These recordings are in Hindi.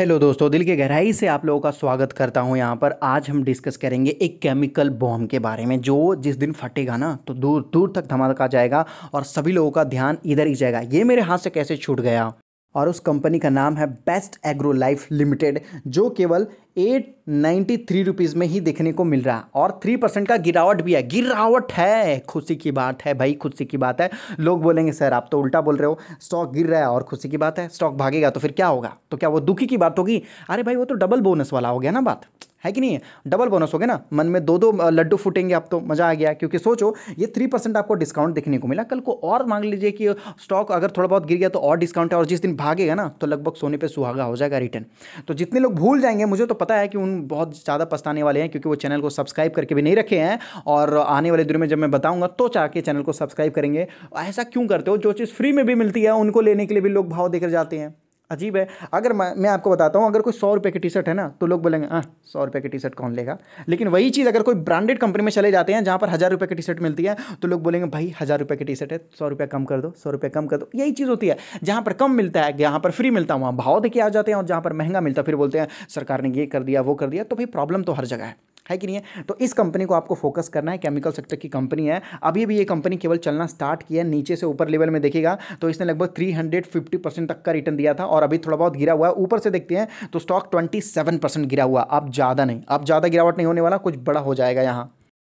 हेलो दोस्तों, दिल के गहराई से आप लोगों का स्वागत करता हूँ यहाँ पर। आज हम डिस्कस करेंगे एक केमिकल बॉम्ब के बारे में, जो जिस दिन फटेगा ना तो दूर दूर तक धमाका जाएगा और सभी लोगों का ध्यान इधर ही जाएगा। ये मेरे हाथ से कैसे छूट गया? और उस कंपनी का नाम है बेस्ट एग्रो लाइफ लिमिटेड, जो केवल एट नाइन्टी थ्री रुपीज़ में ही देखने को मिल रहा है। और थ्री परसेंट का गिरावट भी है। गिरावट है। खुशी की बात है भाई, खुशी की बात है। लोग बोलेंगे, सर, आप तो उल्टा बोल रहे हो। स्टॉक गिर रहा है और खुशी की बात है। स्टॉक भागेगा तो फिर क्या होगा? तो क्या वो दुखी की बात होगी? अरे भाई, वो तो डबल बोनस वाला हो गया ना बात। है कि नहीं? है डबल बोनस हो गया ना? मन में दो दो लड्डू फूटेंगे आप तो मज़ा आ गया। क्योंकि सोचो, ये थ्री परसेंट आपको डिस्काउंट देखने को मिला। कल को और मांग लीजिए कि स्टॉक अगर थोड़ा बहुत गिर गया तो और डिस्काउंट है और जिस दिन भागेगा ना तो लगभग सोने पे सुहागा हो जाएगा रिटर्न तो जितने लोग भूल जाएँगे, मुझे तो पता है कि उन बहुत ज़्यादा पछताने वाले हैं, क्योंकि वो चैनल को सब्सक्राइब करके भी नहीं रखे हैं। और आने वाले दिनों में जब मैं बताऊँगा तो चाह के चैनल को सब्सक्राइब करेंगे। ऐसा क्यों करते हो? जो चीज़ फ्री में भी मिलती है, उनको लेने के लिए भी लोग भाव देकर जाते हैं। अजीब है। अगर मैं मैं आपको बताता हूँ, अगर कोई सौ रुपये की टी शर्ट है ना तो लोग बोलेंगे हाँ सौ रुपये की टी शर्ट कौन लेगा? लेकिन वही चीज़, अगर कोई ब्रांडेड कंपनी में चले जाते हैं, जहाँ पर हज़ार रुपये की टी शर्ट मिलती है तो लोग बोलेंगे, भाई, हज़ार रुपये की टी शर्ट है, सौ रुपये कम कर दो, सौ रुपये कम कर दो। यही चीज़ होती है। जहाँ पर कम मिलता है, जहाँ पर फ्री मिलता है, वहाँ भाव देके आ जाते हैं, और जहाँ पर महँगा मिलता है, फिर बोलते हैं, सरकार ने ये कर दिया, वो कर दिया। तो भाई प्रॉब्लम तो हर जगह है। है कि नहीं है? तो इस कंपनी को आपको फोकस करना है केमिकल सेक्टर की कंपनी है। अभी भी ये कंपनी केवल चलना स्टार्ट किया है, नीचे से ऊपर लेवल में देखेगा तो इसने लगभग 350 परसेंट तक का रिटर्न दिया था और अभी थोड़ा बहुत गिरा हुआ है। ऊपर से देखते हैं तो स्टॉक 27 परसेंट गिरा हुआ अब ज़्यादा नहीं, अब ज़्यादा गिरावट नहीं होने वाला, कुछ बड़ा हो जाएगा यहाँ।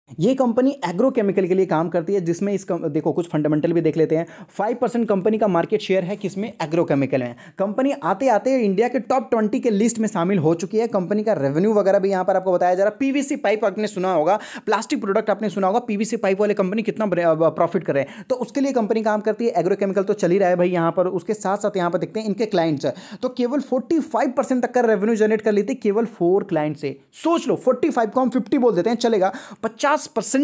ये कंपनी एग्रोकेमिकल के लिए काम करती है जिसमें इस कम, देखो कुछ फंडामेंटल भी देख लेते हैं। फाइव परसेंट कंपनी का मार्केट शेयर है किसमें? एग्रोकेमिकल में। कंपनी आते आते इंडिया के टॉप ट्वेंटी के लिस्ट में शामिल हो चुकी है। कंपनी का रेवेन्यू वगैरह भी यहाँ पर आपको बताया जा रहा है। पीवीसी पाइप आपने सुना होगा प्लास्टिक प्रोडक्ट आपने सुना होगा पीवीसी पाइप वाले कंपनी कितना प्रॉफिट कर रहे हैं। तो उसके लिए कंपनी काम करती है। एग्रोकेमिकल तो चल ही रहा है भाई यहाँ पर। उसके साथ साथ यहाँ पर देखते हैं इनके क्लाइंट्स तो केवल फोर्टी फाइव परसेंट तक का रेवेन्यू जनरेट कर लेते केवल फोर क्लाइंट से। सोच लो फोर्टी फाइव को हम फिफ्टी बोल देते हैं चलेगा। पचास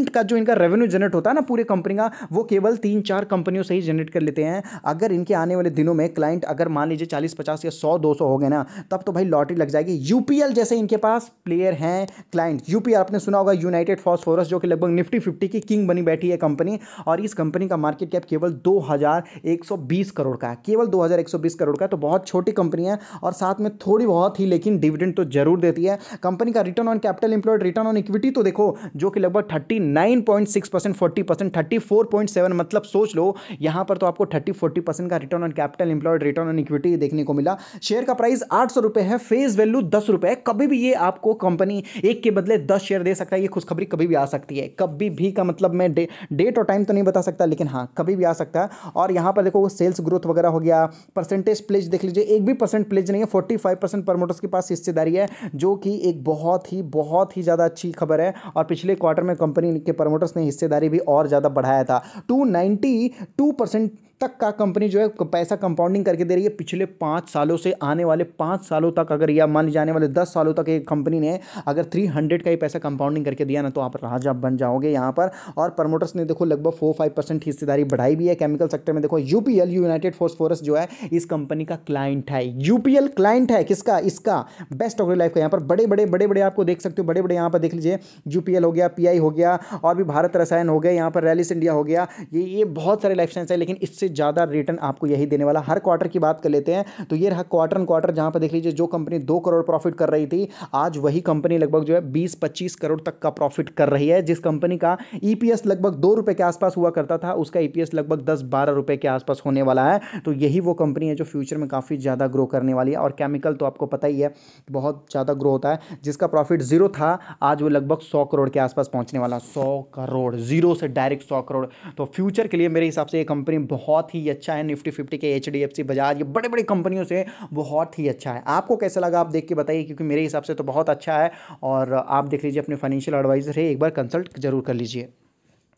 का जो इनका रेवेन्यू जनरेट होता है ना पूरे कंपनी का, वो केवल तीन चार कंपनियों से ही जनरेट कर लेते हैं। अगर इनके आने वाले दिनों में क्लाइंट अगर मान लीजिए चालीस पचास या सौ, दो सौ हो गए ना, तब तो भाई लॉटरी लग जाएगी। यूपीएल जैसे इनके पास प्लेयर हैं क्लाइंट यूपीएल आपने सुना होगा यूनाइटेड फॉस्फोरस जो कि लगभग निफ्टी फिफ्टी की किंग बनी बैठी है कंपनी और इस कंपनी का मार्केट कैप केवल दो हज़ार एक सौ बीस करोड़ का है। केवल दो हज़ार एक सौ बीस करोड़ का तो बहुत छोटी कंपनी है। और साथ में थोड़ी बहुत ही, लेकिन डिविडेंड तो ज़रूर देती है। कंपनी का return on capital employed return on equity तो देखो, जो कि लगभग thirty nine point six percent, forty percent, thirty four point seven मतलब सोच लो, यहाँ पर तो आपको थर्टी, फोर्टी परसेंट का return on capital employed return on equity देखने को मिला। शेयर का प्राइस आठ सौ रुपए है फेस वैल्यू दस रुपए कभी भी ये आपको कंपनी एक के बदले दस शेयर दे सकता है, ये खुशखबरी कभी भी आ सकती है। कभी भी का मतलब मैं डेट और टाइम तो नहीं बता सकता, लेकिन हाँ कभी भी आ सकता है। और यहाँ पर देखो सेल्स ग्रोथ वगैरह हो गया परसेंटेज प्लेज देख लीजिए, एक भी परसेंट प्लेज नहीं है, फोर्टी फाइव परसेंट प्रमोटर्स के पास हिस्सेदारी है, जो कि एक बहुत ही बहुत ही ज़्यादा अच्छी खबर है। और पिछले क्वार्टर में कंपनी के प्रमोटर्स ने हिस्सेदारी भी और ज़्यादा बढ़ाया था। टू नाइन्टी टू परसेंट तक का कंपनी जो है पैसा कंपाउंडिंग करके दे रही है। पिछले पाँच सालों से आने वाले पाँच सालों तक अगर या मान जाने वाले दस सालों तक एक कंपनी ने अगर थ्री हंड्रेड का ही पैसा कंपाउंडिंग करके दिया ना तो आप राजा बन जाओगे यहाँ पर। और प्रमोटर्स ने देखो लगभग फोर फाइव परसेंट हिस्सेदारी बढ़ाई भी है केमिकल सेक्टर में। देखो यूपीएल यूनाइटेड फोर्सफोरस जो है, इस कंपनी का क्लाइंट है। यूपीएल क्लाइंट है किसका? इसका बेस्ट ऑफ़ लाइफ का। यहाँ पर बड़े बड़े बड़े बड़े आपको देख सकते हो। बड़े बड़े यहाँ पर देख लीजिए। यूपीएल हो गया पीआई हो गया, और भी भारत रसायन हो गया यहाँ पर रैलिस इंडिया हो गया। ये ये बहुत सारे लाइफ साइंस है, लेकिन इससे ज़्यादा रिटर्न आपको यही देने वाला। हर क्वार्टर की बात कर लेते हैं तो ये रहा क्वार्टर एंड क्वार्टर जहाँ पर देख लीजिए, जो कंपनी दो करोड़ प्रॉफिट कर रही थी, आज वही कंपनी लगभग जो है बीस पच्चीस करोड़ तक का प्रॉफिट कर रही है, जिस कंपनी का ईपीएस e लगभग दो के आसपास हुआ करता था, उसका ईपीएस e लगभग दस बारह रुपए के आसपास होने वाला है। तो यही वो कंपनी है जो फ्यूचर में काफ़ी ज़्यादा ग्रो करने वाली है, और केमिकल तो आपको पता ही है, बहुत ज़्यादा ग्रो होता है, जिसका प्रॉफिट ज़ीरो था, आज वो लगभग सौ करोड़ के आसपास पहुँचने वाला, सौ करोड़ ज़ीरो से डायरेक्ट सौ करोड़। तो फ्यूचर के लिए मेरे हिसाब से ये कंपनी बहुत ही अच्छा है निफ्टी फिफ्टी के H D F C Bajaj ये बड़े बड़े कंपनियों से बहुत ही अच्छा है। आपको कैसा लगा आप देख के बताइए, क्योंकि मेरे हिसाब से तो बहुत अच्छा है और आप देख लीजिए, अपने फाइनेंशियल एडवाइज़र है, एक बार कंसल्ट ज़रूर कर लीजिए।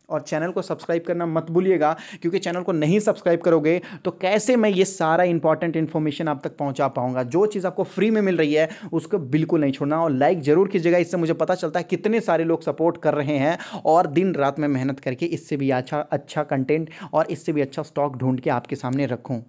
और चैनल को सब्सक्राइब करना मत भूलिएगा, क्योंकि चैनल को नहीं सब्सक्राइब करोगे तो कैसे मैं ये सारा इंपॉर्टेंट इन्फॉर्मेशन आप तक पहुँचा पाऊँगा? जो चीज़ आपको फ्री में मिल रही है, उसको बिल्कुल नहीं छोड़ना और लाइक ज़रूर कीजिएगा, इससे मुझे पता चलता है कितने सारे लोग सपोर्ट कर रहे हैं और दिन रात में मेहनत करके इससे भी अच्छा अच्छा कंटेंट और इससे भी अच्छा स्टॉक ढूंढ के आपके सामने रखूँ।